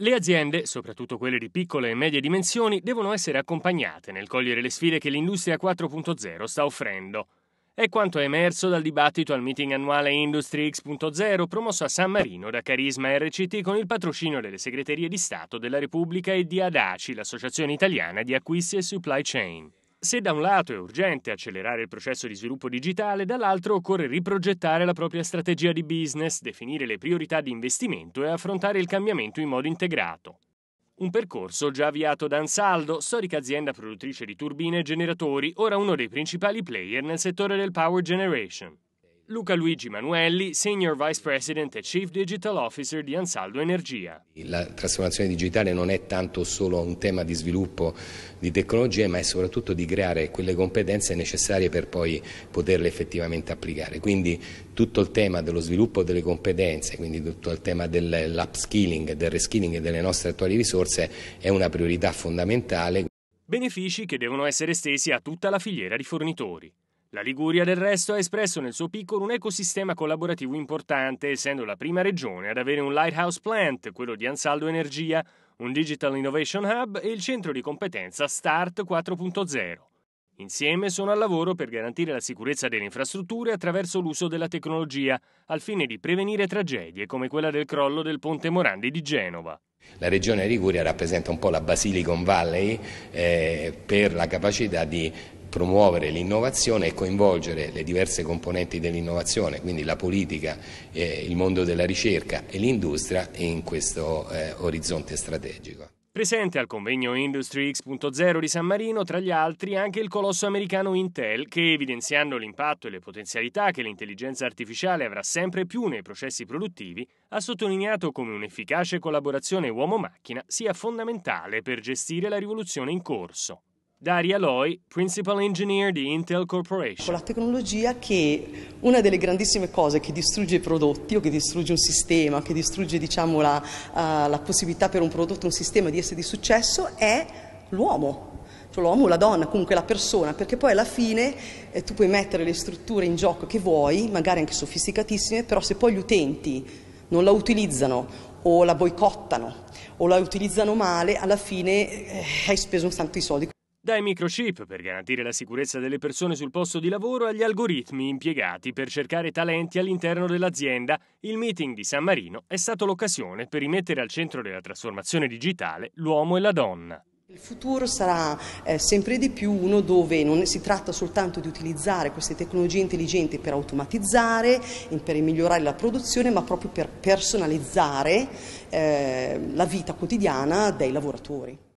Le aziende, soprattutto quelle di piccole e medie dimensioni, devono essere accompagnate nel cogliere le sfide che l'industria 4.0 sta offrendo. È quanto è emerso dal dibattito al meeting annuale Industry X.0 promosso a San Marino da Carisma RCT con il patrocinio delle segreterie di Stato della Repubblica e di ADACI, l'Associazione Italiana di Acquisti e Supply Chain. Se da un lato è urgente accelerare il processo di sviluppo digitale, dall'altro occorre riprogettare la propria strategia di business, definire le priorità di investimento e affrontare il cambiamento in modo integrato. Un percorso già avviato da Ansaldo, storica azienda produttrice di turbine e generatori, ora uno dei principali player nel settore del power generation. Luca Luigi Manuelli, Senior Vice President e Chief Digital Officer di Ansaldo Energia. La trasformazione digitale non è tanto solo un tema di sviluppo di tecnologie, ma è soprattutto di creare quelle competenze necessarie per poi poterle effettivamente applicare. Quindi tutto il tema dello sviluppo delle competenze, quindi tutto il tema dell'upskilling, del reskilling delle nostre attuali risorse è una priorità fondamentale. Benefici che devono essere estesi a tutta la filiera di fornitori. La Liguria del resto ha espresso nel suo piccolo un ecosistema collaborativo importante, essendo la prima regione ad avere un Lighthouse Plant, quello di Ansaldo Energia, un Digital Innovation Hub e il centro di competenza START 4.0. Insieme sono al lavoro per garantire la sicurezza delle infrastrutture attraverso l'uso della tecnologia, al fine di prevenire tragedie come quella del crollo del ponte Morandi di Genova. La regione Liguria rappresenta un po' la Basilicon Valley eh, per la capacità di promuovere l'innovazione e coinvolgere le diverse componenti dell'innovazione, quindi la politica, eh, il mondo della ricerca e l'industria in questo eh, orizzonte strategico. Presente al convegno Industry X.0 di San Marino, tra gli altri, anche il colosso americano Intel, che evidenziando l'impatto e le potenzialità che l'intelligenza artificiale avrà sempre più nei processi produttivi, ha sottolineato come un'efficace collaborazione uomo-macchina sia fondamentale per gestire la rivoluzione in corso. Daria Loy, Principal Engineer di Intel Corporation. Con la tecnologia che una delle grandissime cose che distrugge i prodotti o che distrugge un sistema, che distrugge diciamo, la, uh, la possibilità per un prodotto, un sistema di essere di successo è l'uomo. Cioè l'uomo o la donna, comunque la persona, perché poi alla fine eh, tu puoi mettere le strutture in gioco che vuoi, magari anche sofisticatissime, però se poi gli utenti non la utilizzano o la boicottano o la utilizzano male, alla fine eh, hai speso un tanto di soldi. Dai microchip per garantire la sicurezza delle persone sul posto di lavoro agli algoritmi impiegati per cercare talenti all'interno dell'azienda, il meeting di San Marino è stato l'occasione per rimettere al centro della trasformazione digitale l'uomo e la donna. Il futuro sarà eh, sempre di più uno dove non si tratta soltanto di utilizzare queste tecnologie intelligenti per automatizzare, per migliorare la produzione, ma proprio per personalizzare eh, la vita quotidiana dei lavoratori.